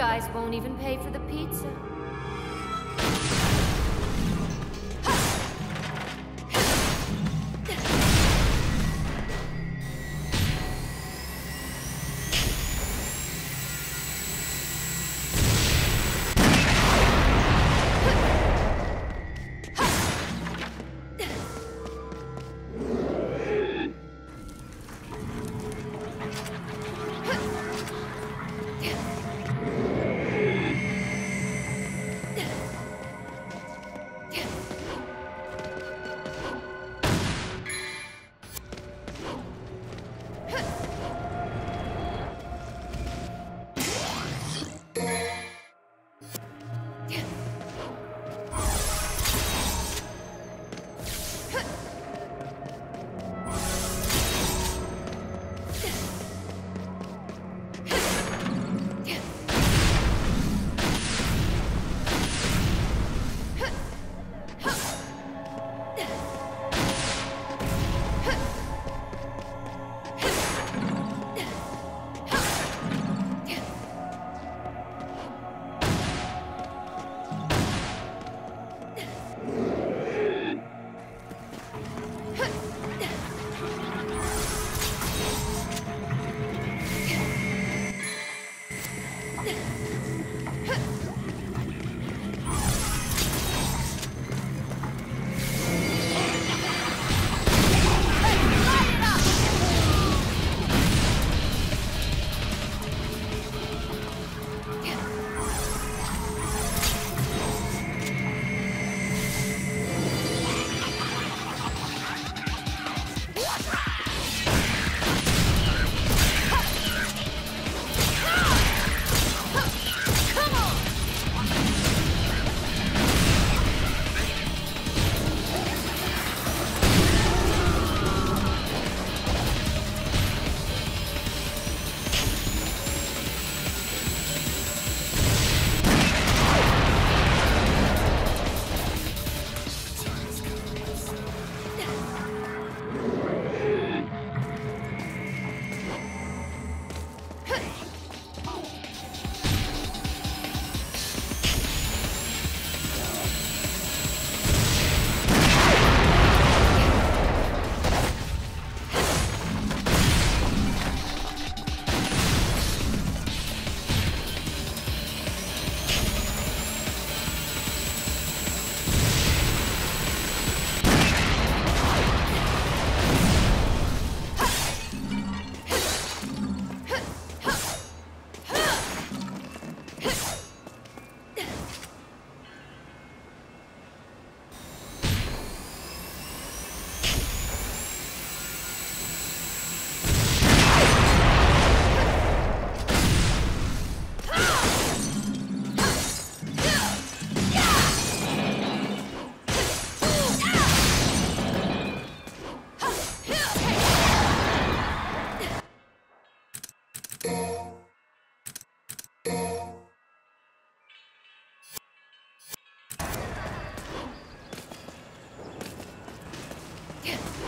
guys won't even pay for the pizza. Yeah.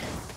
minutes.